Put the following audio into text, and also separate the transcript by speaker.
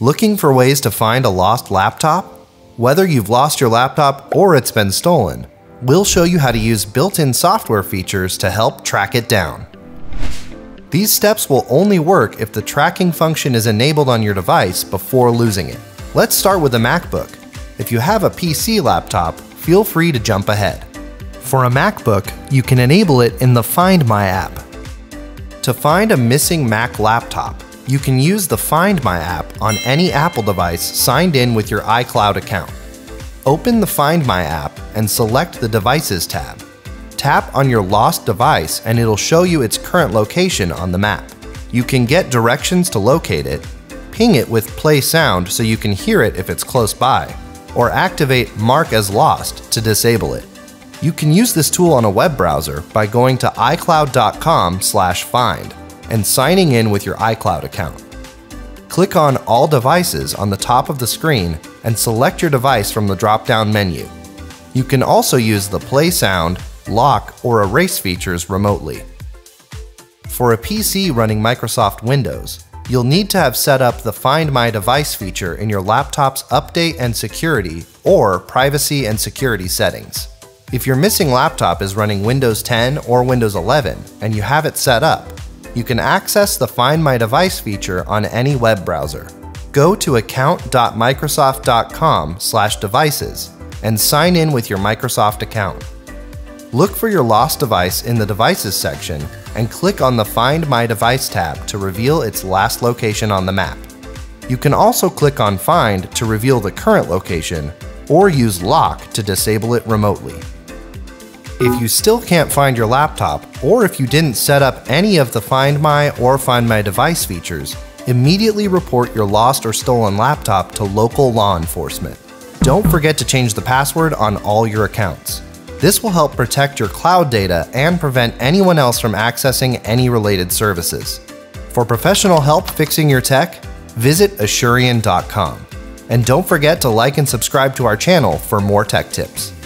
Speaker 1: Looking for ways to find a lost laptop? Whether you've lost your laptop or it's been stolen, we'll show you how to use built-in software features to help track it down. These steps will only work if the tracking function is enabled on your device before losing it. Let's start with a MacBook. If you have a PC laptop, feel free to jump ahead. For a MacBook, you can enable it in the Find My app. To find a missing Mac laptop, you can use the Find My app on any Apple device signed in with your iCloud account. Open the Find My app and select the Devices tab. Tap on your lost device and it'll show you its current location on the map. You can get directions to locate it, ping it with play sound so you can hear it if it's close by, or activate Mark as Lost to disable it. You can use this tool on a web browser by going to icloud.com/find and signing in with your iCloud account. Click on All Devices on the top of the screen and select your device from the drop-down menu. You can also use the play sound, lock, or erase features remotely. For a PC running Microsoft Windows, you'll need to have set up the Find My Device feature in your laptop's Update and Security or Privacy and Security settings. If your missing laptop is running Windows 10 or Windows 11 and you have it set up, you can access the Find My Device feature on any web browser. Go to account.microsoft.com/devices and sign in with your Microsoft account. Look for your lost device in the Devices section and click on the Find My Device tab to reveal its last location on the map. You can also click on Find to reveal the current location or use Lock to disable it remotely. If you still can't find your laptop, or if you didn't set up any of the Find My or Find My Device features, immediately report your lost or stolen laptop to local law enforcement. Don't forget to change the password on all your accounts. This will help protect your cloud data and prevent anyone else from accessing any related services. For professional help fixing your tech, visit Asurion.com. And don't forget to like and subscribe to our channel for more tech tips.